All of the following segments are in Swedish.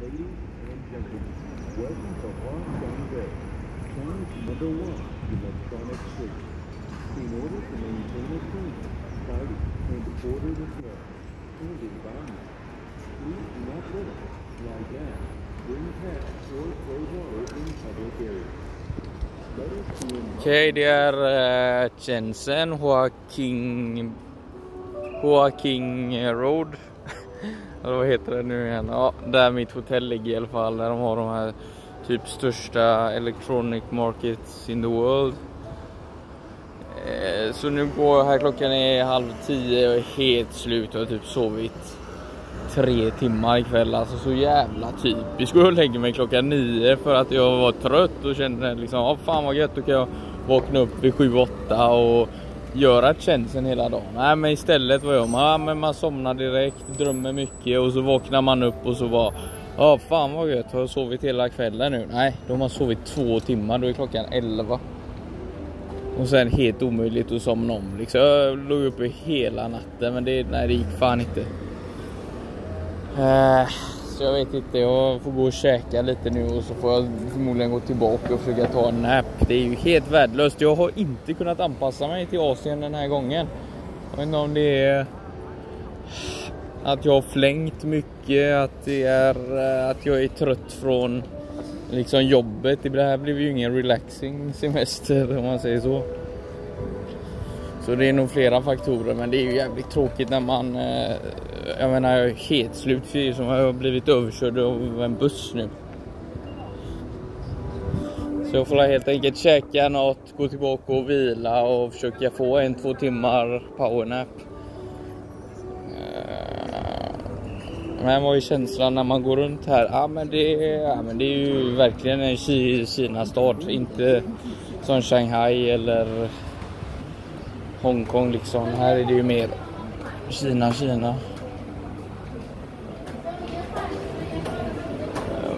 Ladies and gentlemen, welcome to Hong Kong Day. Change number one, electronic switch. In order to maintain a clean, tidy, and orderly flow, and environment, please do not litter, lie down, bring pets, or throw water in public areas. Okej, det uh, Jensen Joaquin Joaquin Road. Eller vad heter det nu igen? Ja, där mitt hotell ligger i alla fall. Där de har de här typ största electronic markets in the world. Eh, så nu går jag här, klockan är halv tio och är helt slut och har typ sovit tre timmar ikväll. Alltså så jävla typiskt. Går och lägger mig klockan nio för att jag var trött och kände liksom, ja fan vad gött, då kan jag vakna upp vid sju, åtta och göra tjänsten hela dagen. Nej men istället vad gör man? ja, men man somnar direkt, drömmer mycket och så vaknar man upp och så bara. Ja fan vad gött, har jag sovit hela kvällen nu? Nej, då har man sovit två timmar, då är klockan elva. Och sen helt omöjligt att somna om liksom. Jag låg uppe hela natten men det, nej, det gick fan inte. Uh, så jag vet inte, jag får gå och käka lite nu och så får jag förmodligen gå tillbaka och försöka ta en nap. Det är ju helt värdelöst. Jag har inte kunnat anpassa mig till Asien den här gången. Jag vet inte om det är att jag har flängt mycket, att det är eh, att jag är trött från liksom jobbet. Det här blev ju ingen relaxing semester om man säger så. Så det är nog flera faktorer men det är ju jävligt tråkigt när man eh, Jag menar jag är helt slut för det som jag har blivit överkörd av en buss nu. Så jag får helt enkelt käka något, gå tillbaka och vila och försöka få en två timmar powernap. Eh, men vad är känslan när man går runt här? Ja men det, ja, men det är ju verkligen en Kina-stad. Inte som Shanghai eller Hongkong liksom. Här är det ju mer Kina, Kina.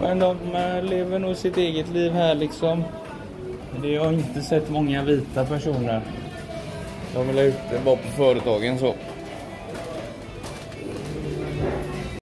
Men de eh, lever nog sitt eget liv här liksom. Det jag har inte sett många vita personer. De är ute bara på företagen så.